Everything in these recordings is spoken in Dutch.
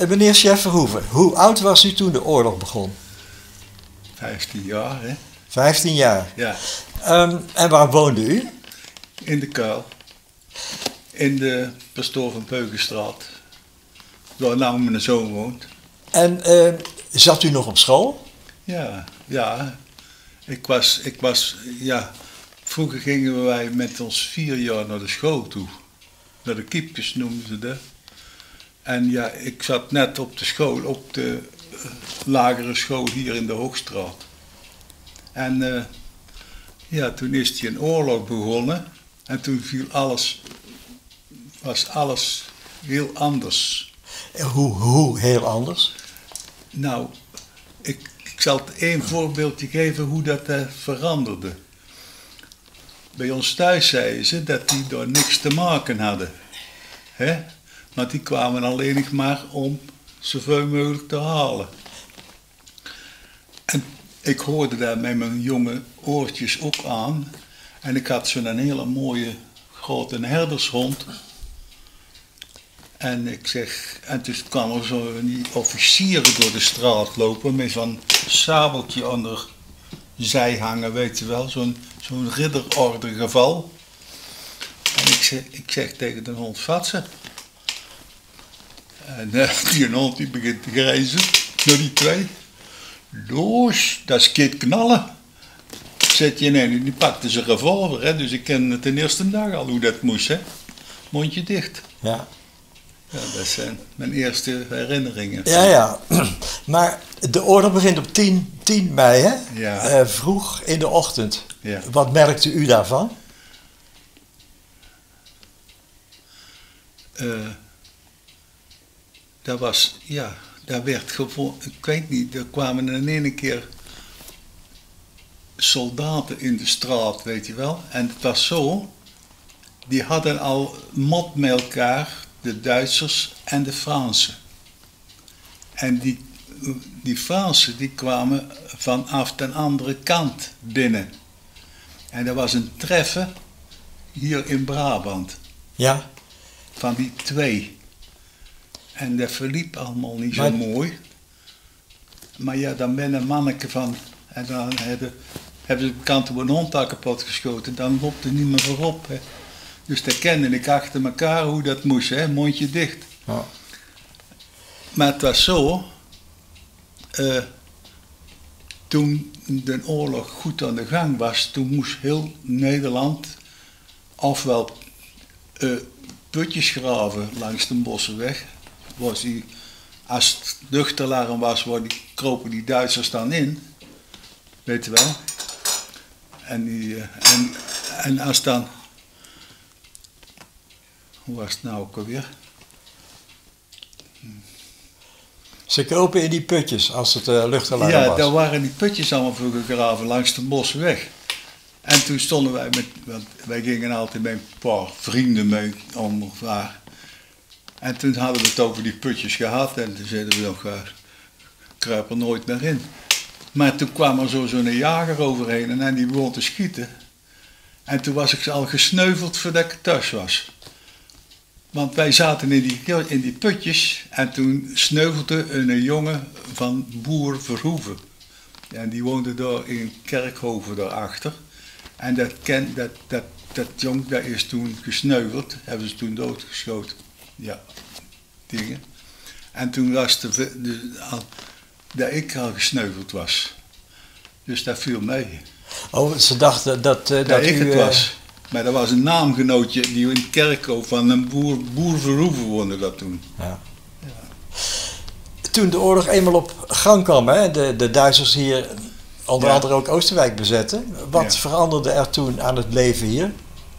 Eh, Meneer Chef Verhoeven, hoe oud was u toen de oorlog begon? 15 jaar, hè? 15 jaar. Ja, Ehm, en waar woonde u? in de kuil. In de Pastoor van Peugenstraat. Waar nou mijn zoon woont. En eh, zat u nog op school? Ja, ja. Ik was, ik was, ja. Vroeger gingen wij met ons vier jaar naar de school toe. Naar de kiepjes noemden ze dat. En ja, ik zat net op de school, op de eh, lagere school hier in de Hoogstraat. En eh, ja, toen is die een oorlog begonnen. En toen viel alles, was alles heel anders. Hoe, hoe heel anders? Nou, ik, ik zal het één voorbeeldje geven hoe dat eh, veranderde. Bij ons thuis zeiden ze dat die daar niks te maken hadden. hè? Want die kwamen alleen maar om zoveel mogelijk te halen. En ik hoorde daar met mijn jonge oortjes ook aan. En ik had zo'n hele mooie grote herdershond. En ik zeg, en toen kwam er zo die officieren door de straat lopen met zo'n sabeltje onder zij hangen, weet je wel, zo'n zo'n ridderorde geval. En ik zeg, ik zeg tegen de hond, vat ze. En eh, die hond die begint te grijzen, naar die twee. Los, dat is knallen. Zet je in, die pakte zijn revolver, hè, dus ik ken het de eerste dag al hoe dat moest, hè. Mondje dicht. Ja. Ja, dat zijn mijn eerste herinneringen. Ja, ja. Maar de oorlog begint op 10, 10 mei, hè? Ja. Eh, vroeg in de ochtend. Ja. Wat merkte u daarvan? Eh, dat was, ja, daar werd gewoon, ik weet niet, er kwamen in ene keer soldaten in de straat, weet je wel. En het was zo, die hadden al mot met elkaar, de Duitsers en de Fransen. En die, die Fransen die kwamen vanaf de andere kant binnen. En er was een treffen hier in Brabant Ja. van die twee. En dat verliep allemaal niet zo mooi. Maar ja, dan ben een manneke van. En dan hebben, hebben ze bekend een hond kapot geschoten. Dan loopt er niet meer voorop. Hè. Dus dat kende ik achter elkaar hoe dat moest, hè, mondje dicht. Ja. Maar het was zo. eh, toen de oorlog goed aan de gang was, toen moest heel Nederland ofwel eh, putjes graven langs de Bossenweg. Was die, als het luchtalarm was, die, kropen die Duitsers dan in. Weet je wel. En, die, eh, en, en als dan. Hoe was het nou ook alweer? Ze kropen in die putjes als het uh, luchtalarm Ja, was. daar waren die putjes allemaal voor gegraven langs de bosweg. En toen stonden wij met, want wij gingen altijd met een paar vrienden mee om waar. En toen hadden we het over die putjes gehad en toen zeiden we nog, uh, kruip er nooit naar in. Maar toen kwam er zo zo'n jager overheen en die begon te schieten. En toen was ik al gesneuveld voordat ik thuis was. Want wij zaten in die, in die putjes en toen sneuvelde een jongen van Boer Verhoeven. En die woonde daar in Kerkhoven daarachter. En dat, ken, dat, dat, dat jong dat is toen gesneuveld, hebben ze toen doodgeschoten. Ja, dingen. En toen was de, de, al, dat ik al gesneuveld was. Dus dat viel mee. Oh, ze dachten dat, uh, Dat, dat ik u, het eh, was. Maar dat was een naamgenootje die in Kerkhoven van een boer, boer Verhoeven woonde dat toen. Ja. Toen de oorlog eenmaal op gang kwam, hè, de, de Duitsers hier onder Ja. andere ook Oosterwijk bezetten. Wat Ja. veranderde er toen aan het leven hier?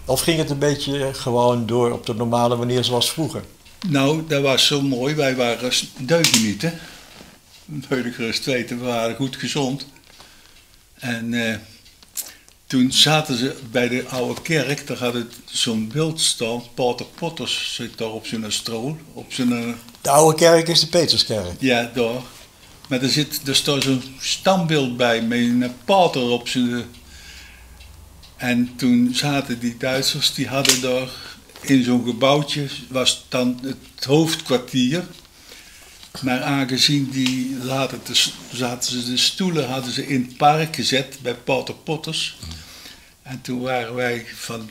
Of ging het een beetje gewoon door op de normale manier zoals vroeger? Nou, dat was zo mooi. Wij waren deugenieten. Wil je gerust weten, we waren goed gezond. En eh, toen zaten ze bij de oude kerk, daar had het zo'n beeld staan. Pater Potters zit daar op zijn strool, op zijn, eh, De oude kerk is de Peterskerk. ja, daar. Maar er, zit, er staat zo'n standbeeld bij met een pater op zijn... En toen zaten die Duitsers, die hadden daar in zo'n gebouwtje, was dan het hoofdkwartier. Maar aangezien die later, zaten ze de stoelen hadden ze in het park gezet bij Pater Potters. En toen waren wij van,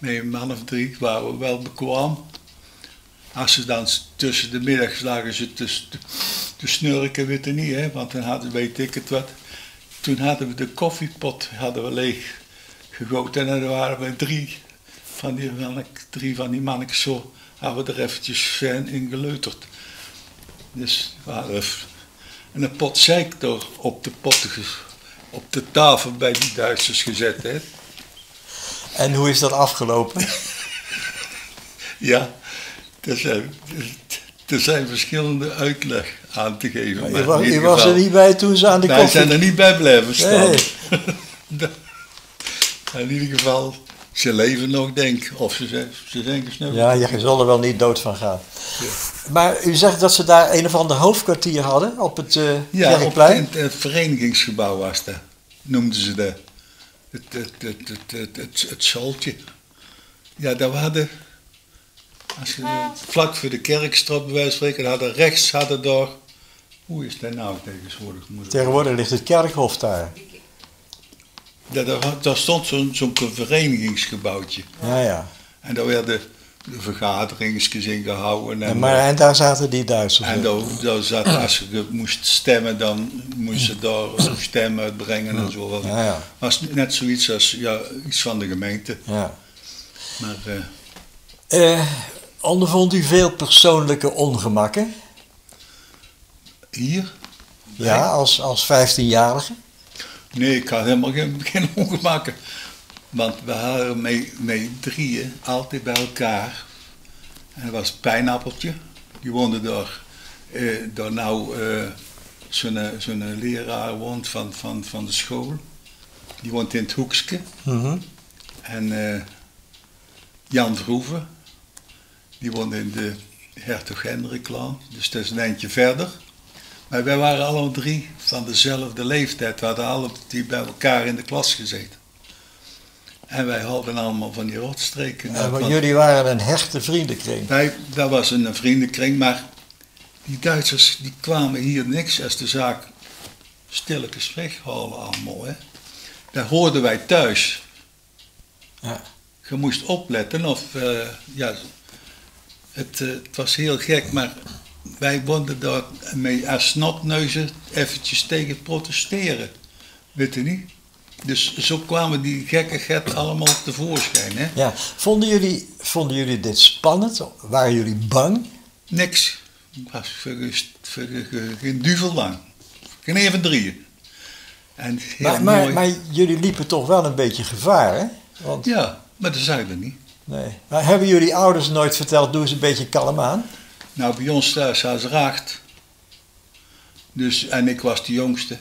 nee, een man of drie, waren we wel bekwaam. Als ze dan tussen de middag lagen ze te, te, snurken, weet je niet, hè, want dan hadden, weet ik het wat. Toen hadden we de koffiepot hadden we leeg gegoten en dan waren we drie van die, drie van die mannetjes zo, hadden we er eventjes in geleuterd. Dus we hadden en een pot zeikdoor op de pot, op de tafel bij die Duitsers gezet. Hè. En hoe is dat afgelopen? ja, er zijn, er zijn verschillende uitleg aan te geven. Maar je, was, je was, er niet bij toen ze aan de Wij koffie... zijn er niet bij blijven staan. Nee. In ieder geval, ze leven nog, denk. Of ze ze zijn gesneuveld. Ja, je zal er wel niet dood van gaan. Ja. Maar u zegt dat ze daar een of ander hoofdkwartier hadden op het uh, ja? Ja, het, verenigingsgebouw was dat. Noemden ze dat. Het, het, het, het, het, het, het zoltje. Ja, daar hadden... Als je vlak voor de kerkstraat bij wijze van spreken hadden rechts hadden daar... Hoe is dat nou tegenwoordig? Tegenwoordig ligt het kerkhof daar. Daar, daar stond zo'n zo'n verenigingsgebouwtje. Ja, ja. En daar werden de vergaderingsjes in gehouden. En, en, maar, en daar zaten die Duitsers En daar, daar zat, als je moest stemmen, dan moest je daar stemmen uitbrengen en zo. Dat ja, ja. was net zoiets als ja, iets van de gemeente. Ja. Maar, uh, uh, ondervond u veel persoonlijke ongemakken? Hier? Ja, als, als 15-jarige? Nee, ik had helemaal geen, geen ongemakken. Want we hadden met, met drieën altijd bij elkaar. En dat was Pijnappeltje. Die woonde daar, eh, daar nou eh, zo'n zo'n leraar woont van, van, van de school. Die woont in het Hoekske. Mm -hmm. En eh, Jan Vroeven. Die woonde in de Hertog Hendriklaan. Dus dat is een eindje verder. Maar wij waren alle drie van dezelfde leeftijd. We hadden alle die bij elkaar in de klas gezeten. En wij hadden allemaal van die rotstreken. Ja, maar jullie waren een hechte vriendenkring. Wij, dat was een vriendenkring, maar die Duitsers die kwamen hier niks als de zaak stilletjes weghalen allemaal. Hè. Daar hoorden wij thuis. Ja. Je moest opletten of, uh, ja, het, uh, het was heel gek, maar wij woonden daar mee als snotneuzen eventjes tegen protesteren. Weet je niet? Dus zo kwamen die gekkigheid allemaal tevoorschijn. Hè? Ja. Vonden, jullie, vonden jullie dit spannend? Waren jullie bang? Niks. Ik was geen duvel lang. Geen even drieën. En maar, maar, mooi. maar jullie liepen toch wel een beetje gevaar, hè? Want, Ja, maar dat zei we niet. nee. Maar hebben jullie ouders nooit verteld, doe eens een beetje kalm aan? Nou, bij ons thuis hadden ze racht. Dus, en ik was de jongste.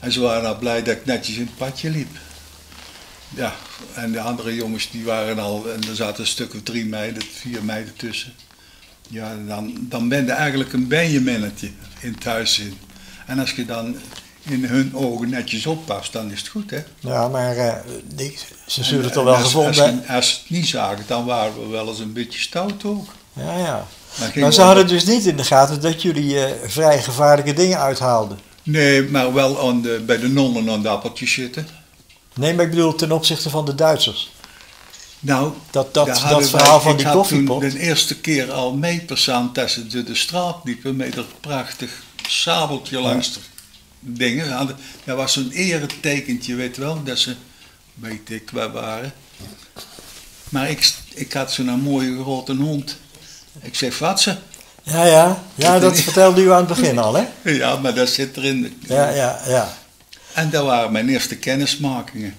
En ze waren al blij dat ik netjes in het padje liep. Ja, en de andere jongens die waren al, en er zaten een stuk of drie meiden, vier meiden tussen. Ja, dan, dan ben je eigenlijk een benjaminnetje in thuis in. En als je dan in hun ogen netjes oppast, dan is het goed, hè. Ja, maar uh, die, ze zullen En- het wel gevonden als, als ze het niet zagen, dan waren we wel eens een beetje stout ook. Ja, ja. Maar, ze hadden dus niet in de gaten dat jullie eh, vrij gevaarlijke dingen uithaalden. Nee, maar wel aan de, bij de nonnen aan de appeltjes zitten. Nee, maar ik bedoel ten opzichte van de Duitsers. Nou, Dat, dat, dat verhaal wij- van ik die had koffiepot. toen de eerste keer al meters aan tussen de, de straat liepen met dat prachtig sabeltje langs de dingen. Hadden- Dat was zo'n eretekentje, weet je wel, dat ze, weet ik waar waren. Maar ik, ik had zo'n mooie grote hond. Ik zei, vatsen. Ja, ja. Ja, dat vertelde u aan het begin al, hè? Ja, maar dat zit erin. Ja, ja, ja. En dat waren mijn eerste kennismakingen.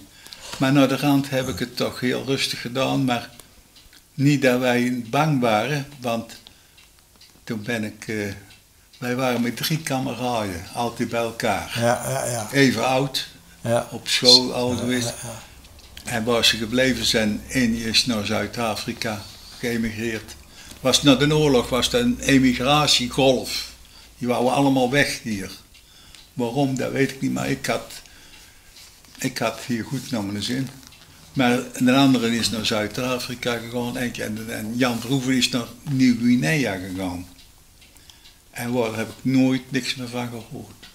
Maar naar de rand heb ik het toch heel rustig gedaan, maar niet dat wij bang waren, want toen ben ik, eh, wij waren met drie kameraden, altijd bij elkaar. Ja, ja, ja. Even oud, ja. op school al geweest. Ja, ja. En waar ze gebleven zijn, één is naar Zuid-Afrika geëmigreerd. Was na de oorlog was er een emigratiegolf. Die wouden allemaal weg hier. Waarom, dat weet ik niet, maar ik had, ik had hier goed naar mijn zin. Maar een andere is naar Zuid-Afrika gegaan en, en Jan Verhoeven is naar Nieuw-Guinea gegaan. En daar heb ik nooit niks meer van gehoord.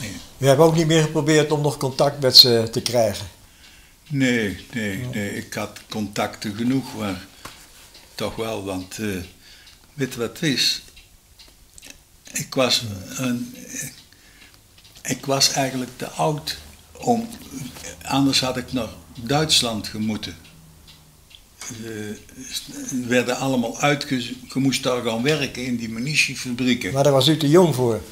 Nee, U hebt ook niet meer geprobeerd om nog contact met ze te krijgen. nee, nee. nee. Ik had contacten genoeg, maar toch wel, want eh, weet je wat het is? Ik was, een, ik was eigenlijk te oud om, anders had ik naar Duitsland gemoeten. Eh, werden allemaal uitge... Je moest daar gaan werken in die munitiefabrieken. Maar daar was u te jong voor.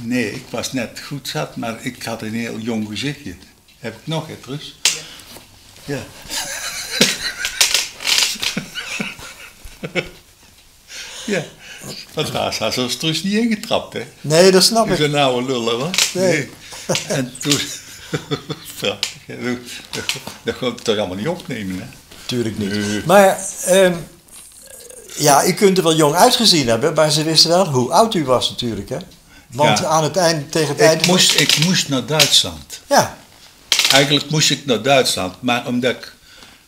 Nee, ik was net goed zat, maar ik had een heel jong gezichtje. Heb ik nog, hè, Trus? Ja. ja. Want daar had zo'n Trus niet ingetrapt, hè? Nee, dat snap ik. zijn oude lullen, was. Nee. En toen... Prachtig. Dat- kon ik toch allemaal niet opnemen, hè? Tuurlijk niet. Nee. Maar ehm, ja, u kunt er wel jong uitgezien hebben, maar ze wisten wel hoe oud u was natuurlijk, hè? Want Ja. aan het eind, tegen het. Ik moest, ik moest naar Duitsland. Ja, Eigenlijk moest ik naar Duitsland, maar omdat ik...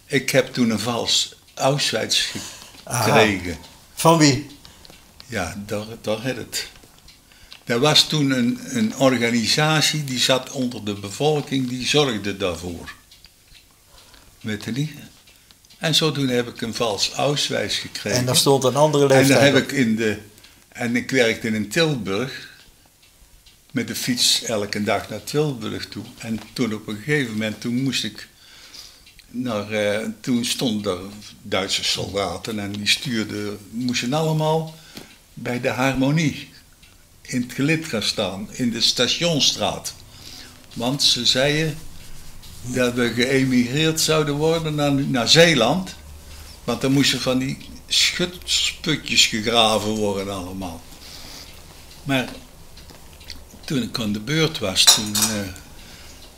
Ik heb toen een vals Auschwitz gekregen. Van wie? Ja, daar, daar had het. Er was toen een, een organisatie die zat onder de bevolking, die zorgde daarvoor. Weet je niet? En zodoende heb ik een vals Auschwitz gekregen. En daar stond een andere En dan leeftijd heb ik in de. En ik werkte in Tilburg. Met de fiets elke dag naar Tilburg toe. En toen op een gegeven moment, toen moest ik. Eh, toen stonden er Duitse soldaten en die stuurden, moesten allemaal bij de Harmonie in het gelid gaan staan, in de Stationsstraat. Want ze zeiden dat we geëmigreerd zouden worden naar, naar Zeeland. Want dan moesten van die schutsputjes gegraven worden allemaal. Maar toen ik aan de beurt was, toen eh,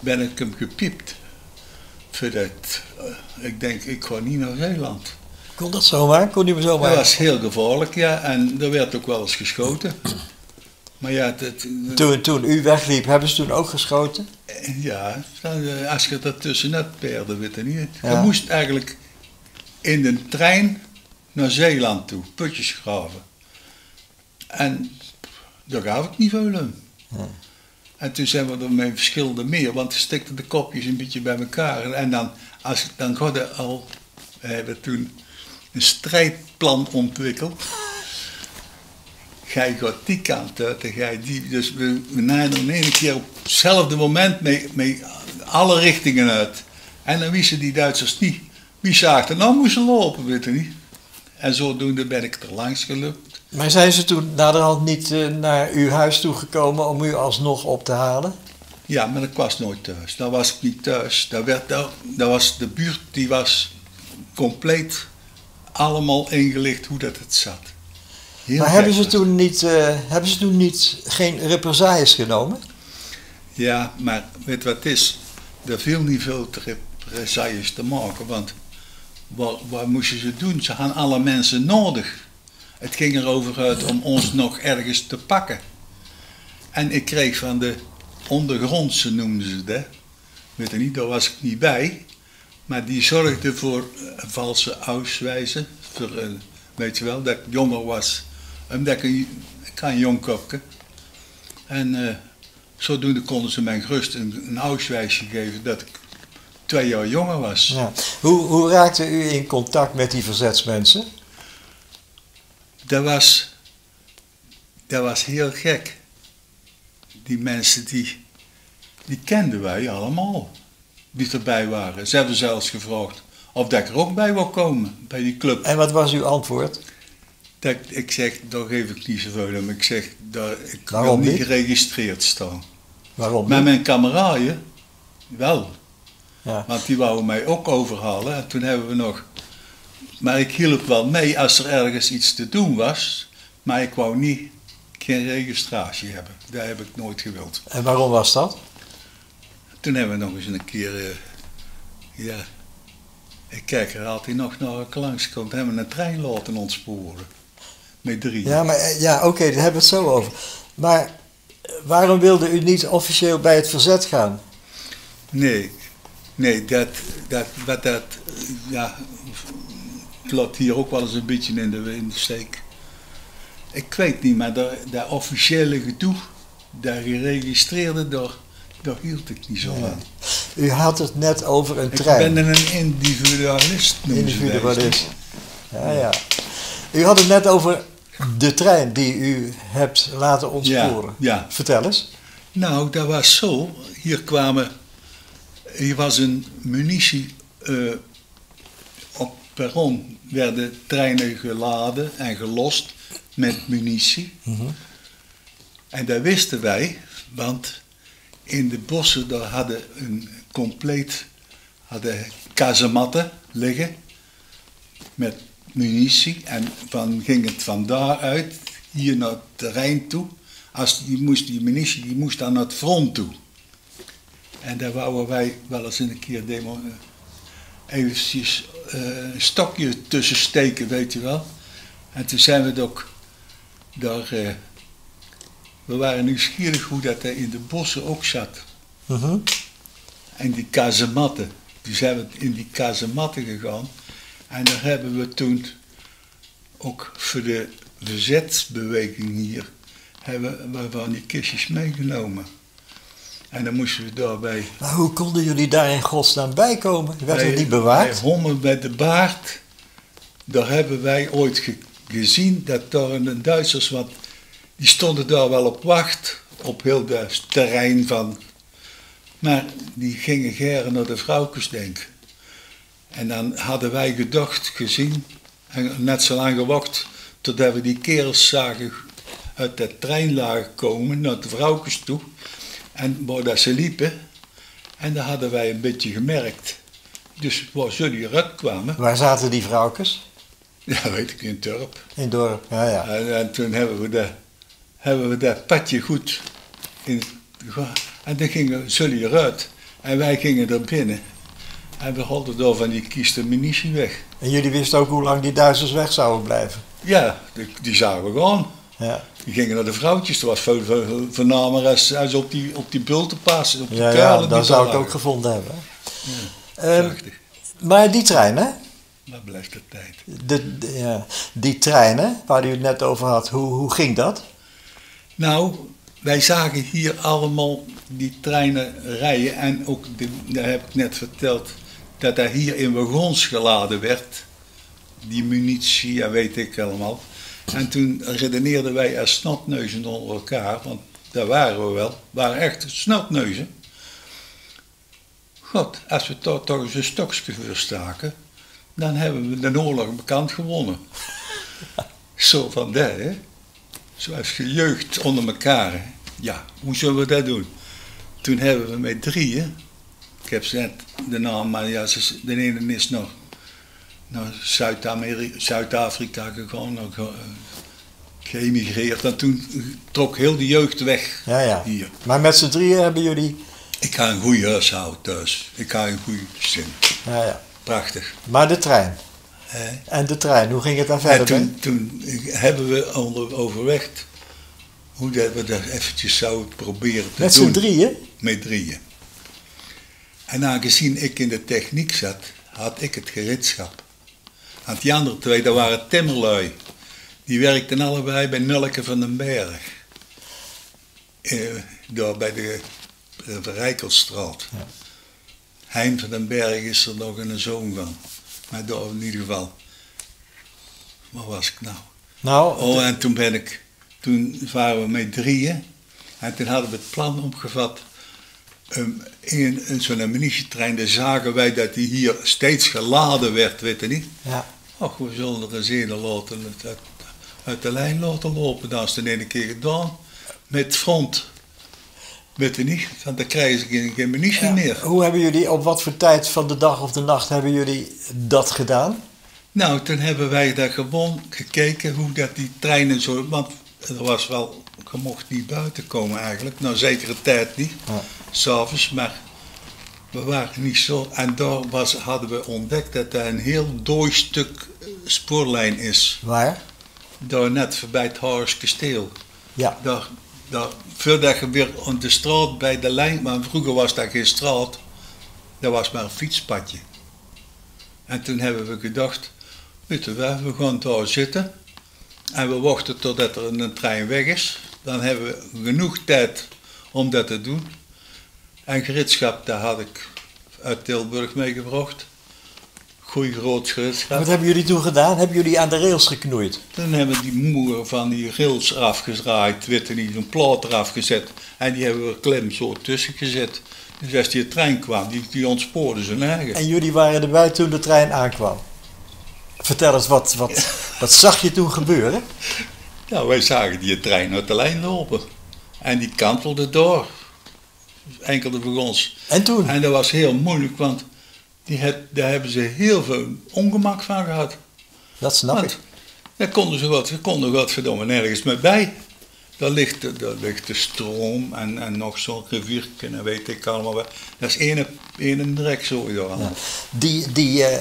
ben ik hem gepiept. Voordat, eh, ik denk, ik ga niet naar Zeeland. Kon dat zomaar? Kon zomaar? Dat was heel gevaarlijk, ja. En er werd ook wel eens geschoten. Maar ja, dat, Toen, toen u wegliep, hebben ze toen ook geschoten? ja dan, als je dat tussenuit peerde, weet je niet. Je Ja. moest eigenlijk in de trein naar Zeeland toe, putjes graven. En daar gaf ik niet veel. Ja. En toen zijn we er met verschillende meer, want we stikten de kopjes een beetje bij elkaar. En dan, als, dan hadden al, we hebben toen een strijdplan ontwikkeld. Gij gaat die kant uit en gij die. Dus we, we één keer op hetzelfde moment mee, mee alle richtingen uit. En dan wisten die Duitsers niet. Wie zagen nou moesten lopen, weet je niet. En zodoende ben ik er langs gelukt. Maar zijn ze toen naderhand niet eh, naar uw huis toegekomen om u alsnog op te halen? Ja, maar ik was nooit thuis. Daar was ik niet thuis. Daar werd, daar was de buurt die was compleet allemaal ingelicht hoe dat het zat. Heel maar hebben ze, toen niet, eh, hebben ze toen niet geen represailles genomen? Ja, maar weet wat het is? Er viel niet veel represailles te maken, want wat, wat moesten ze doen? Ze hadden alle mensen nodig. Het ging erover uit om ons nog ergens te pakken. En ik kreeg van de ondergrondse, noemden ze dat. Weet je niet, daar was ik niet bij. Maar die zorgde voor eh, valse auswijzen. Voor, eh, weet je wel, dat ik jonger was. Omdat ik een, ik een jong kopje. En eh, zodoende konden ze mij gerust een, een geven dat ik twee jaar jonger was. Hoe, hoe raakte u in contact met die verzetsmensen? Dat was, dat was heel gek. Die mensen die, die kenden wij allemaal. Die erbij waren. Ze hebben zelfs gevraagd of dat ik er ook bij wil komen. Bij die club. En wat was uw antwoord? Dat, ik- zeg, daar geef ik niet zoveel om. Ik zeg, daar, ik Waarom wil niet geregistreerd staan. Waarom? Niet? mijn kameraden, wel. Ja. Want die wouden mij ook overhalen. En toen hebben we nog... Maar ik hielp wel mee als er ergens iets te doen was. Maar ik wou niet geen registratie hebben. Dat heb ik nooit gewild. En waarom was dat? Toen hebben we nog eens een keer... eh, ja... Ik kijk er altijd nog naar ik langskomt. Hebben we een trein laten ontsporen. Met drie. Ja, maar eh, ja, oké, daar hebben we het zo over. Maar eh, waarom wilde u niet officieel bij het verzet gaan? Nee, nee, dat, dat, wat dat, ja, het laat hier ook wel eens een beetje in de, in de steek. Ik weet niet, maar dat, dat officiële gedoe, dat geregistreerde, daar, daar hield ik niet zo Ja. van. U had het net over een Ik trein. ben een individualist, Individualist. Ja, ja. U had het net over de trein die u hebt laten ontsporen. Ja, ja. Vertel eens. Nou, dat was zo. Hier kwamen. Hier was een munitie. op perron werden treinen geladen en gelost met munitie. Mhm. En dat wisten wij, want in de bossen daar hadden een compleet hadden kazematten liggen met munitie. En van ging het van daaruit hier naar het terrein toe. Als die, moest, die munitie die moest dan naar het front toe. En daar wouden wij wel eens een keer demo, eh, eventjes een stokje tussen steken, weet je wel. En toen zijn we ook daar... eh, we waren nieuwsgierig hoe dat er in de bossen ook zat. Mhm. En die kazematten. Toen zijn we in die kazematten gegaan. En daar hebben we toen ook voor de verzetsbeweging hier, hebben we van die kistjes meegenomen. En dan moesten we daarbij... Maar hoe konden jullie daar in godsnaam bij komen? Werd het bij- niet bewaard? Bij Hommel met de baard, daar hebben wij ooit ge- gezien dat daar een Duitsers, want die stonden daar wel op wacht, op heel het terrein van. Maar die gingen geren naar de vrouwkes, denk ik. En dan hadden wij gedacht, gezien, en net zo lang gewacht, totdat we die kerels zagen uit de trein lagen komen naar de vrouwkes toe. En waar dat ze liepen, en dat hadden wij een beetje gemerkt. Dus waar die eruit kwamen, Waar zaten die vrouwkes? ja weet ik in het dorp. In het dorp. Ja, ja. En, en toen hebben we, dat, hebben we dat padje goed in En dan gingen zullen eruit. En wij gingen er binnen. En we hadden daar van die kisten munitie weg. En jullie wisten ook hoe lang die Duitsers weg zouden blijven. Ja, die, die zagen we gewoon. Ja, Die gingen naar de vrouwtjes. Dat was veel, als op die, op die. Op die ja, ja kuilen dat daar zou ik ook gevonden hebben. Ehm, Prachtig. maar die trein, hè? Dat blijft de tijd. De, de- ja, die trein, hè? Waar u het net over had. Hoe, hoe ging dat? Nou, wij zagen hier allemaal die treinen rijden. En ook, de, dat heb ik net verteld, dat er hier in wagons geladen werd. Die munitie en weet ik allemaal. En toen redeneerden wij als snotneuzen onder elkaar, want daar waren we wel. We waren echt snotneuzen. God, als we toch, toch eens een stokje verstaken, dan hebben we de oorlog bekend gewonnen. Zo van daar, hè. Zoals je jeugd onder elkaar. Hè? Ja, hoe zullen we dat doen? Toen hebben we met drieën, ik heb ze net de naam, maar ja, ze, de ene is nog naar Zuid-Amerika, Zuid-Afrika gegaan, nog, eh, geëmigreerd. En toen trok heel de jeugd weg Ja, ja. hier. Maar met z'n drieën hebben jullie... Ik ga een goede huishouden thuis. Ik ga een goede zin. Ja, ja. Prachtig. Maar de trein. En de trein, hoe ging het daar En verder? toen, toen hebben we onder, overlegd hoe dat we dat eventjes zouden proberen te Met doen. z'n drieën? Met drieën. En aangezien ik in de techniek zat, had ik het gereedschap. Want die andere twee, dat waren timmerlui. Die werkten allebei bij Nulke van den Berg. Eh, daar bij de, de Rijkelstraat. Ja. Hein van den Berg is er nog een zoon van. Maar daar in ieder geval. Waar was ik nou? Nou, Oh, en toen ben ik, toen waren we met drieën. En toen hadden we het plan opgevat. Um, in, in zo'n munitietrein, dan zagen wij dat die hier steeds geladen werd, weet je niet. ja. Och, we zullen er een laten uit, uit de lijn laten lopen. Dat is de ene keer gedaan. Met front. Weet je niet, want dan krijgen ze geen, geen munitie Ja. meer. Hoe hebben jullie, op wat voor tijd van de dag of de nacht hebben jullie dat gedaan? Nou, toen hebben wij daar gewoon gekeken hoe dat die treinen zo. Want er was wel, je mocht niet buiten komen eigenlijk, nou zekere tijd niet, Ja. s'avonds, maar we waren niet zo. En daar was, hadden we ontdekt dat er een heel dooi stuk spoorlijn is. Waar? Daar net voorbij het Haars kasteel. Ja. Daar, daar, voordat je weer op de straat bij de lijn, maar vroeger was dat geen straat, dat was maar een fietspadje. En toen hebben we gedacht, weet je wel, we gaan daar zitten En we wachten totdat er een trein weg is. Dan hebben we genoeg tijd om dat te doen. En gereedschap, daar had ik uit Tilburg meegebracht. Goeie groot gereedschap. Wat hebben jullie toen gedaan? Hebben jullie aan de rails geknoeid? Toen hebben we die moer van die rails afgedraaid, weet je niet, zo'n plaat eraf gezet. En die hebben we er klem zo tussen gezet. Dus als die trein kwam, die, die ontspoorde zijn eigen. En jullie waren erbij toen de trein aankwam. Vertel eens, wat, wat, wat zag je toen gebeuren? Nou, wij zagen die trein uit de lijn lopen. En die kantelde door. Enkelde voor ons. En toen? En dat was heel moeilijk, want die het, daar hebben ze heel veel ongemak van gehad. Dat snap ik. Want daar konden ze wat, konden godverdomme nergens meer bij. Daar ligt, de- daar ligt de stroom en, en nog zo'n riviertje en weet ik allemaal wat. Dat is één, drek zo door. Ja. Die, die, eh,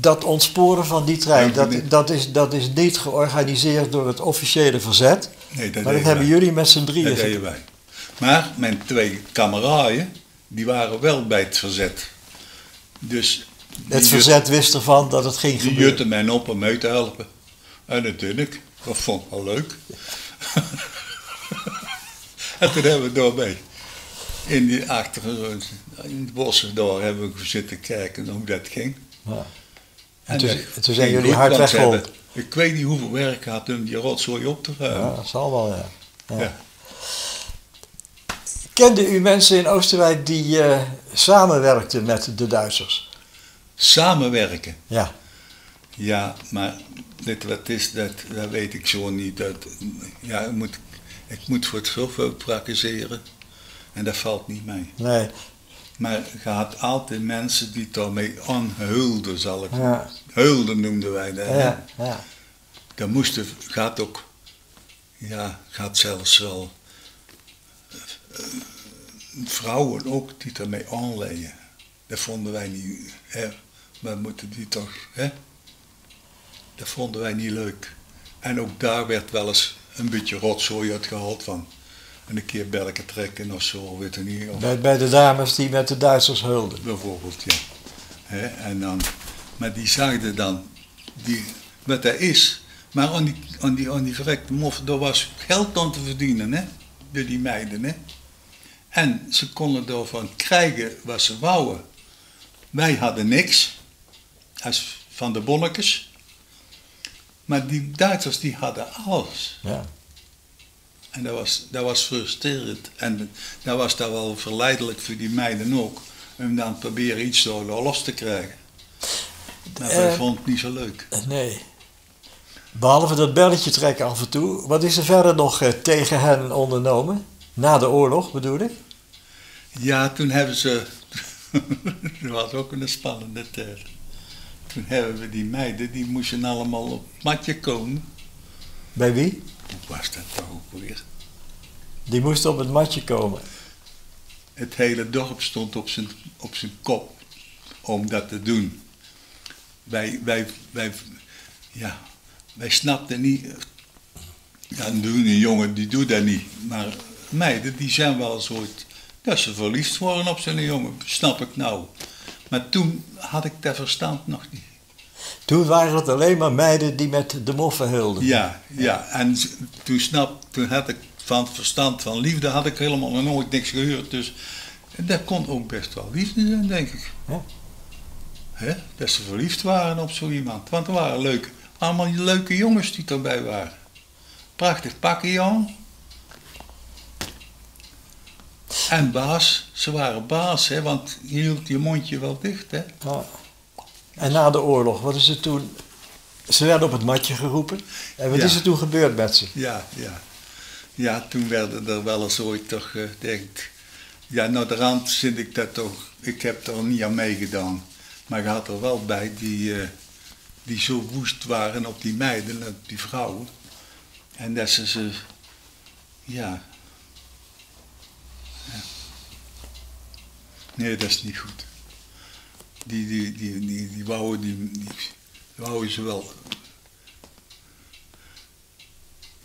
dat ontsporen van die trein, Ja, dat, dat, is, dat is niet georganiseerd door het officiële verzet. Nee, dat maar dat hebben wij. jullie met z'n drieën Dat deden wij. Maar mijn twee kameraden, die waren wel bij het verzet. Dus die Het verzet wist ervan dat het ging Die gebeuren. jutte mij op om mee te helpen. En dat deed ik. Dat vond ik wel leuk. en toen hebben we doorbij. In die achter, in het bossen daar hebben we zitten kijken hoe dat ging. Ja. En toen, zijn jullie hard weggeholpen. Ik weet niet hoeveel werk had om die rotzooi op te ruimen. Ja, dat zal wel, ja. ja. Ja. Kende u mensen in Oosterwijk die eh, samenwerkten met de Duitsers? Samenwerken. Ja. Ja, maar dit wat is, dat, dat weet ik zo niet. Dat, ja, ik moet, ik moet voor het zoveel praktiseren. En dat valt niet mee. Nee. Maar je had altijd mensen die daarmee aanhulden, zal ik Ja. Hulden noemden wij dat. Ja, ja. Dat moesten, gaat ook, ja, gaat zelfs wel vrouwen ook die ermee aanleggen. Dat vonden wij niet, hè. Maar moeten die toch, hè. Dat vonden wij niet leuk. En ook daar werd wel eens een beetje rotzooi uitgehaald van. En een keer belken trekken of zo, weet je niet. Of, Bij, bij de dames die met de Duitsers hulden. Bijvoorbeeld, ja. Hè, en dan, maar die zeiden dan, die, wat dat is, maar aan die, aan die, aan die verrekte mof, daar was geld aan te verdienen, hè, door die meiden, hè. En ze konden daarvan krijgen wat ze wouden. Wij hadden niks, als van de bonnetjes, maar die Duitsers die hadden alles. Ja. En dat was, dat was frustrerend. En dat was dan wel verleidelijk voor die meiden ook. Om dan proberen iets door los te krijgen. Maar Eh, dat vond ik niet zo leuk. Nee. Behalve dat belletje trekken af en toe. Wat is er verder nog eh, tegen hen ondernomen? Na de oorlog bedoel ik? Ja, toen hebben ze... dat was ook een spannende tijd. Toen hebben we die meiden, die moesten allemaal op het matje komen. Bij wie? Hoe was dat toch ook weer? Die moesten op het matje komen. Het hele dorp stond op zijn, op zijn kop om dat te doen. Wij, wij, wij, ja, wij snapten niet. Ja, een jongen die doet dat niet. Maar meiden die zijn wel zo. Dat ze verliefd worden op zijn jongen, snap ik nou. Maar toen had ik dat verstand nog niet. Toen waren het alleen maar meiden die met de moffen hulden. Ja, ja. En toen, snap, toen had ik van het verstand van liefde had ik helemaal nog nooit niks gehoord. Dus dat kon ook best wel liefde zijn, denk ik. Ja. Hè? Dat ze verliefd waren op zo iemand. Want er waren leuke, allemaal leuke jongens die erbij waren. Prachtig pakje aan. En baas, ze waren baas, hè, want je hield je mondje wel dicht. Hè? Ja. En na de oorlog, wat is er toen? Ze werden op het matje geroepen. En wat Ja. is er toen gebeurd met ze? Ja, ja. Ja, toen werden er wel eens ooit toch, denk ik, ja, naar de rand zit ik dat toch, ik heb er niet aan meegedaan. Maar je had er wel bij die, eh, die zo woest waren op die meiden, op die vrouwen. En dat ze ze, ja. Nee, dat is niet goed. Die, die, die, die, die wouden, die, die, wouden ze wel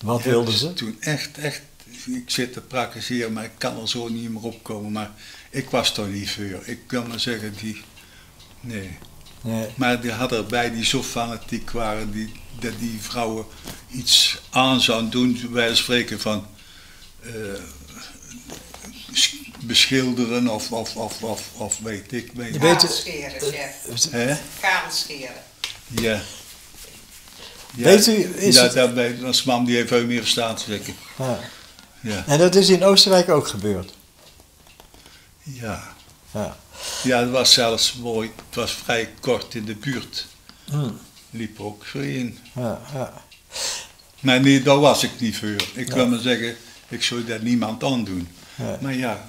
Wat ja, wilden dus ze? Toen echt, echt, ik zit te praktiseren, maar ik kan er zo niet meer opkomen. Maar ik was toch niet voor. Ik kan maar zeggen, die, nee. Nee. Maar die hadden erbij die zo fanatiek waren, die, dat die vrouwen iets aan zouden doen, van spreken van eh, beschilderen of, of, of, of, of weet ik. Weet, Je weet- scheren, chef. Hè? Kaal scheren. Ja. Ja, Weet u, is ja, het- dat weet, als mam die heeft ook meer verstaan zeker. Ja. Ja. En dat is in Oostenrijk ook gebeurd. Ja. Ja. ja, het was zelfs mooi. Het was vrij kort in de buurt. Hm. Liep ook zo in. Ja, ja. Maar nee, daar was ik niet voor. Ik Ja. wil maar zeggen, ik zou dat niemand aandoen. Ja. Maar ja,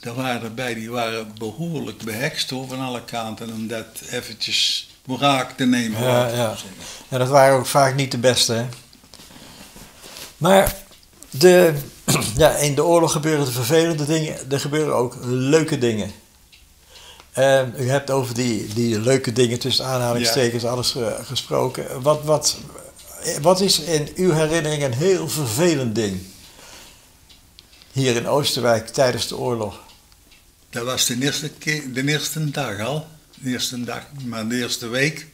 er waren erbij die waren behoorlijk behekst hoor, van alle kanten om dat eventjes wraak te nemen. Ja, ja. dat waren ook vaak niet de beste, hè. Maar de, ja, in de oorlog gebeuren de vervelende dingen, er gebeuren ook leuke dingen. En u hebt over die, die leuke dingen tussen aanhalingstekens alles ge- gesproken. Wat, wat, wat is in uw herinnering een heel vervelend ding? Hier in Oostenrijk tijdens de oorlog. Dat was de eerste, keer, de eerste dag al. De eerste dag, maar de eerste week,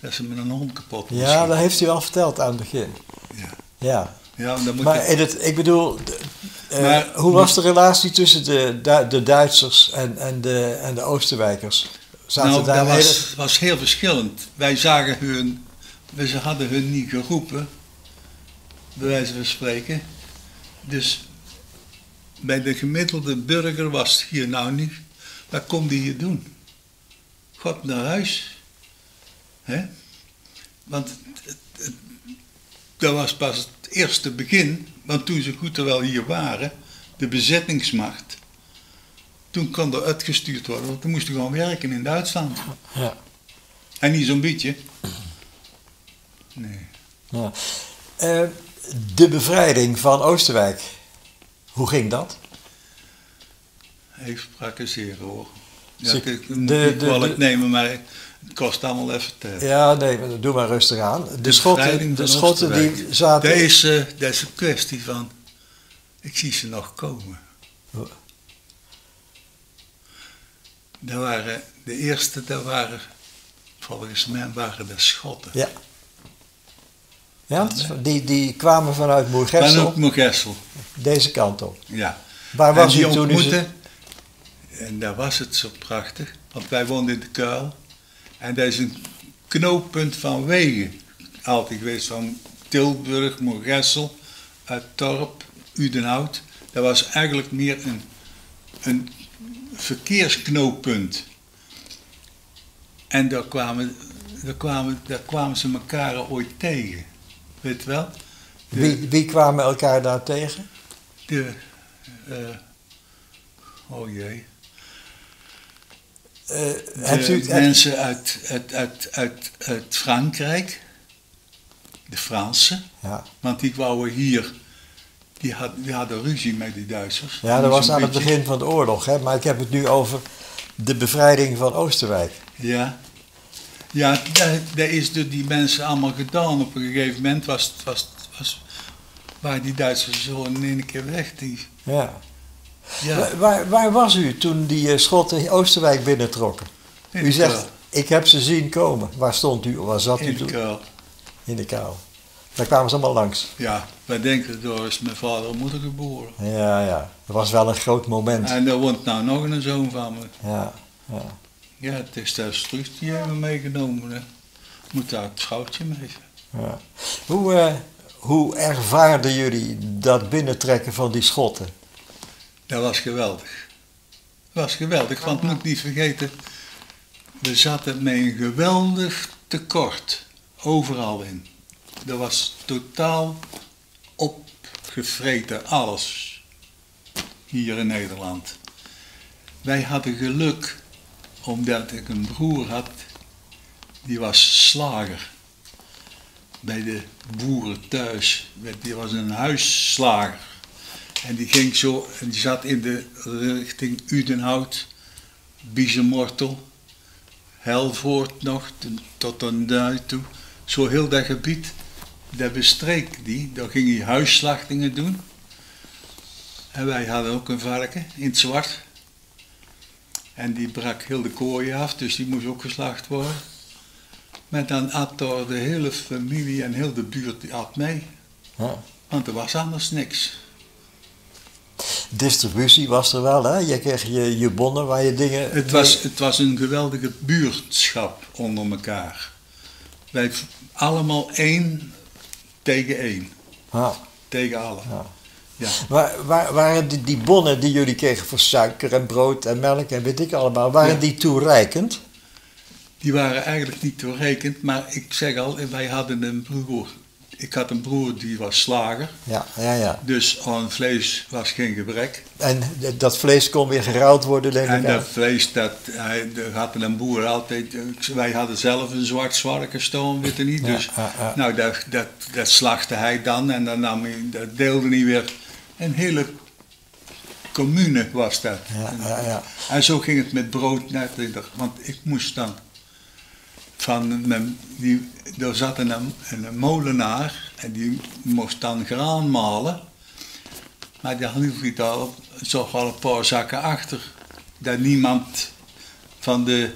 dat ze met een hond kapot Ja, geschoten. dat heeft u al verteld aan het begin. Ja. Ja. Ja, dan moet Maar je- het, ik bedoel, de- eh, hoe was de relatie tussen de, de Duitsers en, en, de, en de Oostenrijkers? Zaten nou, daar dat hele- was, was heel verschillend. Wij zagen hun, we ze hadden hun niet geroepen, bij wijze van spreken. Dus bij de gemiddelde burger was het hier nou niet, wat komt die hier doen? God naar huis. hè? Want het, het- het- dat was pas het eerste begin, want toen ze goed terwijl hier waren, de bezettingsmacht, toen kon er uitgestuurd worden, want toen moesten gewoon werken in Duitsland. Ja, En niet zo'n beetje. Nee. ja. Eh, de bevrijding van Oostenrijk, hoe ging dat? Even praktiseren hoor. Ja, ik ik de- moet de- de- nemen, maar het kost allemaal even tijd. Ja, nee, maar doe maar rustig aan. De, De Schotten, de Schotten die zaten... Is, eh, een kwestie van, ik zie ze nog komen. Oh. Dat waren, de eerste, dat waren, volgens mij waren de Schotten. Ja. Ja, die, die kwamen vanuit Van Moergestel ook Moergestel, deze kant op. ja. Waar was en die u toen ze- en daar was het zo prachtig, want wij woonden in de Kuil. En dat is een knooppunt van wegen altijd geweest, van Tilburg, Moergestel, uit Torp, Udenhout. Dat was eigenlijk meer een, een verkeersknooppunt. En daar kwamen, daar, kwamen, daar kwamen ze elkaar ooit tegen. Weet je wel? De- Wie, wie kwamen elkaar daar tegen? de, eh, oh jee. De hebt u, hebt- mensen uit, uit, uit, uit, uit Frankrijk, de Fransen, ja. want die wouden hier, die, had, die hadden ruzie met die Duitsers. ja, dat was aan het begin van de oorlog, hè? maar ik heb het nu over de bevrijding van Oostenrijk. Ja, ja dat, dat is door die mensen allemaal gedaan. Op een gegeven moment was, was, was, waren die Duitsers zo in één keer weg. Die, Ja. ja, Waar- Waar, waar was u toen die eh, Schotten Oostenrijk binnentrokken? in U de zegt, kuil. ik heb ze zien komen. Waar stond u? Waar zat u in de toen? kuil. In de kou. Daar kwamen ze allemaal langs. Ja, wij denken, door is mijn vader en moeder geboren. Ja, ja. Dat was wel een groot moment. En daar woont nou nog een zoon van me. Ja, ja. Ja, het is daar Struus die hebben we meegenomen. Hè. Moet daar het vrouwtje mee. ja. Hoe, eh, hoe ervaarden jullie dat binnentrekken van die Schotten? Dat was geweldig. Dat was geweldig, want moet niet vergeten, we zaten met een geweldig tekort overal in. Er was totaal opgevreten, alles, hier in Nederland. Wij hadden geluk, omdat ik een broer had, die was slager. Bij de boeren thuis, die was een huisslager. En die ging zo, en die zat in de richting Udenhout, Biezenmortel, Helvoort nog, tot een Duit toe. Zo heel dat gebied, dat bestreek die, daar ging hij huisslachtingen doen. En wij hadden ook een varken in het zwart. En die brak heel de kooi af, dus die moest ook geslacht worden. Maar dan had door de hele familie en heel de buurt die at mee. Ja. Want er was anders niks. Distributie was er wel, hè? Je kreeg je, je bonnen waar je dingen... Het was, het was een geweldige buurtschap onder elkaar. Wij allemaal één tegen één. Ja. Tegen allen. Ja. Ja. Waar, waar, waren die, die bonnen die jullie kregen voor suiker en brood en melk en weet ik allemaal, waren Ja. die toereikend? Die waren eigenlijk niet toerekend, maar ik zeg al, wij hadden een broer. Ik had een broer die was slager, Ja, ja, ja. dus aan vlees was geen gebrek. En dat vlees kon weer geruild worden, denk En ik. dat vlees, dat, hij, had een boer altijd, wij hadden zelf een zwart zwarke stoom, weet je niet. Ja, Dus ja, ja. nou, dat, dat, dat slachtte hij dan en dan nam hij, dat deelde hij weer. Een hele commune was dat. Ja, ja, ja. En zo ging het met brood ieder. Want ik moest dan van mijn, die, er zat een, een molenaar en die moest dan graan malen. Maar die hield op, toch wel een paar zakken achter. Dat niemand van de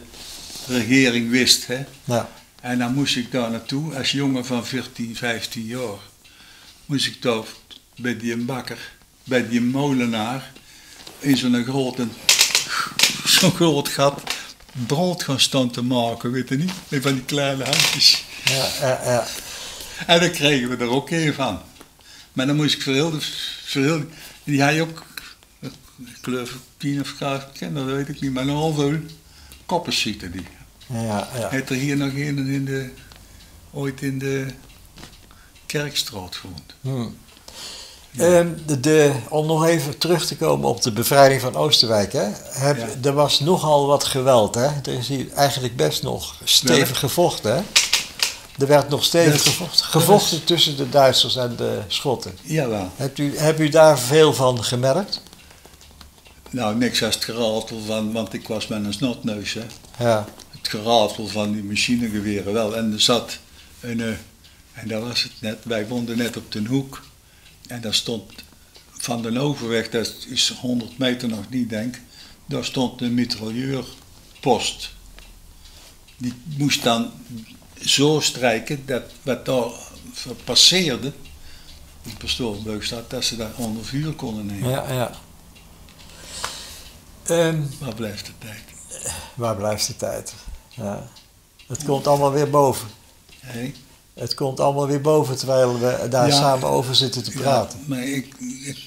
regering wist. Hè? Ja. En dan moest ik daar naartoe, als jongen van 14, 15 jaar, moest ik daar bij die bakker, bij die molenaar, in zo'n grote, zo'n groot gat, brood gaan staan te maken, weet je niet? Met van die kleine handjes. Ja, ja, ja. En dan kregen we er ook een van. Maar dan moest ik verhilde, verhilde die had je ook, ik geloof tien of twaalf kinderen, dat weet ik niet, maar een veel koppen zitten die. ja, ja. Heeft er hier nog een in de, ooit in de Kerkstraat gewoond. Hmm. Ehm, de, de, om nog even terug te komen op de bevrijding van Oosterwijk. Hè? Heb, Ja. Er was nogal wat geweld. Hè? Er is hier eigenlijk best nog stevig gevochten. Hè? Er werd nog stevig gevochten, tussen de Duitsers en de Schotten. Jawel. Hebt u, hebt u daar veel van gemerkt? Nou, niks als het geratel van, want ik was met een snotneus, hè. Ja, Het geratel van die machinegeweren wel. En er zat een, eh, en dat was het net, wij woonden net op de hoek. En daar stond van de Overweg, dat is 100 meter nog niet denk, daar stond een mitrailleurpost. Die moest dan zo strijken dat wat daar passeerde, die pastoorbeuk staat, dat ze daar onder vuur konden nemen. ja, ja. Ehm, Waar blijft de tijd? waar blijft de tijd? Ja. Het komt allemaal weer boven. Hé? Het komt allemaal weer boven terwijl we daar Ja. samen over zitten te praten. Ja, maar ik, ik,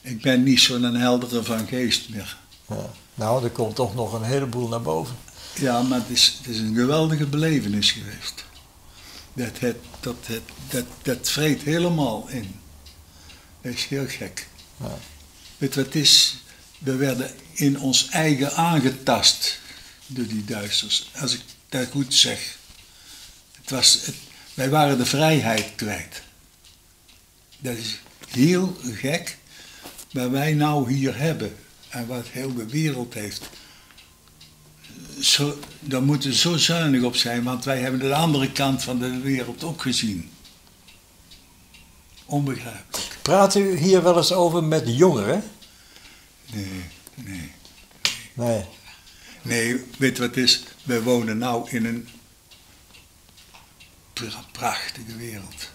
ik ben niet zo'n heldere van geest meer. Ja. Nou, er komt toch nog een heleboel naar boven. Ja, maar het is, het is een geweldige belevenis geweest. Dat, het, dat, het, dat, dat vreet helemaal in. Dat is heel gek. Ja. Weet wat het is? We werden in ons eigen aangetast door die Duitsers. Als ik dat goed zeg. Het was, het, wij waren de vrijheid kwijt. Dat is heel gek. Wat wij nou hier hebben en wat heel de wereld heeft. Zo, daar moeten we zo zuinig op zijn, want wij hebben de andere kant van de wereld ook gezien. Onbegrijpelijk. Praat u hier wel eens over met jongeren? Nee, nee. Nee. Nee, weet wat het is? Wij wonen nou in een prachtige wereld.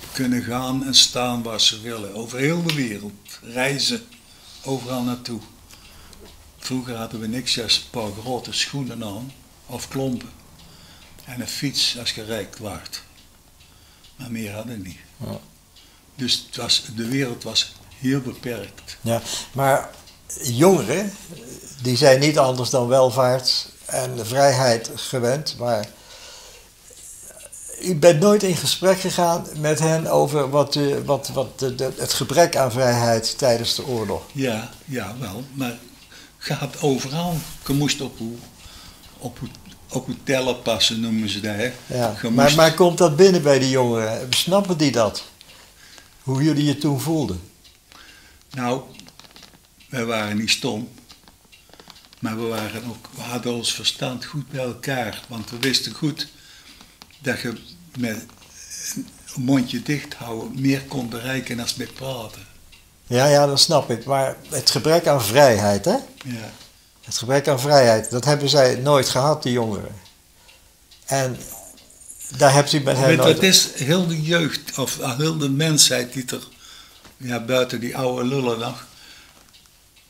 We kunnen gaan en staan waar ze willen, over heel de wereld. Reizen, overal naartoe. Vroeger hadden we niks als een paar grote schoenen aan, of klompen. En een fiets als je rijk waard. Maar meer hadden we niet. Ja. Dus het was, de wereld was heel beperkt. Ja, maar jongeren, die zijn niet anders dan welvaart en vrijheid gewend. Maar u bent nooit in gesprek gegaan met hen over wat, de, wat, wat de, de- het gebrek aan vrijheid tijdens de oorlog. Ja, ja, wel. Maar gaat overal. Je moest op hoe, op hoe, op hoe tellen passen, noemen ze dat. Hè? Ja. Maar, maar komt dat binnen bij die jongeren? Snappen die dat? Hoe jullie je toen voelden? Nou, wij waren niet stom. Maar we, waren ook, we hadden ons verstand goed bij elkaar. Want we wisten goed dat je met een mondje dicht houden meer kon bereiken dan met praten. Ja, ja, dat snap ik. Maar het gebrek aan vrijheid, hè? Ja. Het gebrek aan vrijheid, dat hebben zij nooit gehad, die jongeren. En daar hebt u met hen nooit... het is heel de jeugd, of heel de mensheid die er, ja, buiten die oude lullen nog.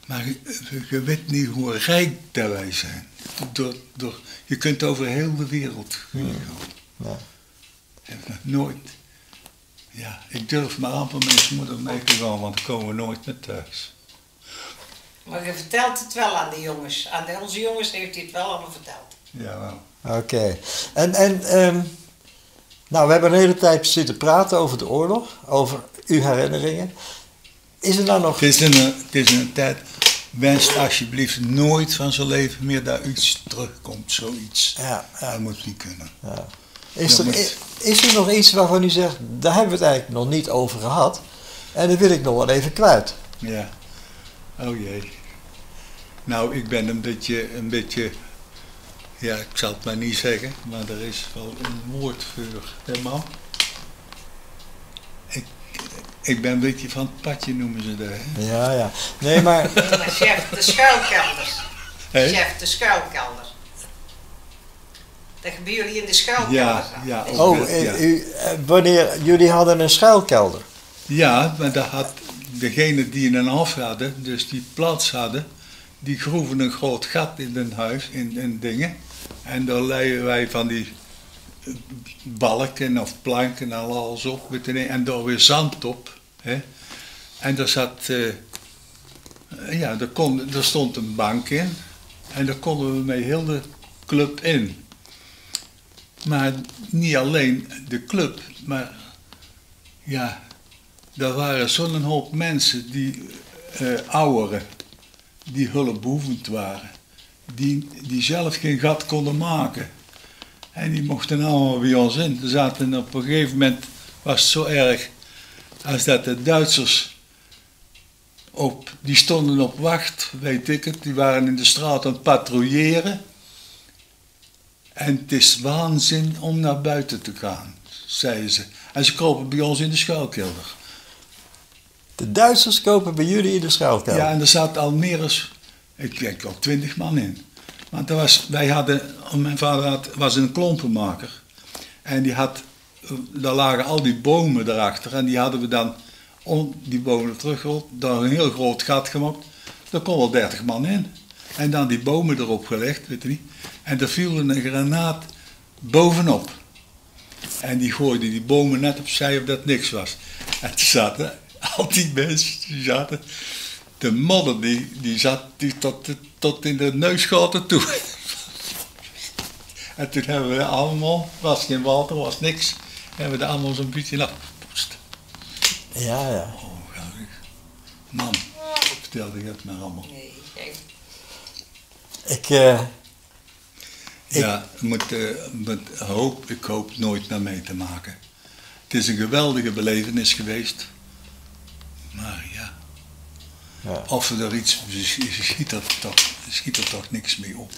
Maar je, je weet niet hoe rijk dat wij zijn. Door, door, je kunt over heel de wereld gaan. Ja. Heb ik nog nooit. Ja, ik durf maar amper met mijn moeder mee te gaan, want dan komen we nooit meer thuis. Maar je vertelt het wel aan de jongens. Aan de, onze jongens heeft hij het wel allemaal verteld. Ja, wel. Oké. En, en ehm, nou, we hebben een hele tijd zitten praten over de oorlog, over uw herinneringen. Is er nou nog... Het is een, het is een tijd, wens alsjeblieft nooit van zijn leven meer dat iets terugkomt, zoiets. Ja, ja, Dat moet niet kunnen. ja. Is, Ja, er, is er nog iets waarvan u zegt, daar hebben we het eigenlijk nog niet over gehad. En dat wil ik nog wel even kwijt. Ja. Oh jee. Nou, ik ben een beetje, een beetje, ja, ik zal het maar niet zeggen, maar er is wel een woord voor, hè man? Ik, ik ben een beetje van het padje noemen ze dat, hè? Ja, ja. Nee, maar... Chef, de schuilkelder. Hé? Chef, de schuilkelder. Dat gebeurt jullie in de schuilkelder. Ja, zat. ja. Oh, Ja. u, eh, wanneer jullie hadden een schuilkelder. Ja, maar dat had degene die een af hadden, dus die plaats hadden, die groeven een groot gat in hun huis, in, in dingen. En daar leiden wij van die eh, balken of planken en alles op, niet, en daar weer zand op. Hè. En daar zat, eh, ja, daar, kon, daar stond een bank in en daar konden we mee heel de club in. Maar niet alleen de club, maar ja, er waren zo'n hoop mensen die, eh ouderen, die hulpbehoevend waren, die, die zelf geen gat konden maken. En die mochten allemaal bij ons in. Er zaten op een gegeven moment, was het zo erg, als dat de Duitsers op, die stonden op wacht, weet ik het, die waren in de straat aan het patrouilleren. En het is waanzin om naar buiten te gaan, zeiden ze. En ze kropen bij ons in de schuilkelder. De Duitsers kopen bij jullie in de schuilkelder. Ja, en er zat al meer dan, ik denk al twintig man in. Want er was, wij hadden, mijn vader had, was een klompenmaker. En die had, daar lagen al die bomen erachter. En die hadden we dan, om die bomen teruggerold, daar een heel groot gat gemaakt. Daar kon wel dertig man in. En dan die bomen erop gelegd, weet je niet. En er viel een granaat bovenop. En die gooide die bomen net opzij of dat niks was. En toen zaten al die mensen, die zaten, de modder die, die zat die tot, tot in de neusgaten toe. En toen hebben we allemaal, was geen water, was niks, hebben we er allemaal zo'n beetje afgepoetst. ja. ja. Oh. Man, vertelde je het maar allemaal. Nee, kijk. Ik, eh, Ik- Ja, eh, met hoop, ik hoop nooit naar mee te maken. Het is een geweldige belevenis geweest. Maar ja, ja. of er iets, schiet er toch, schiet er toch niks mee op.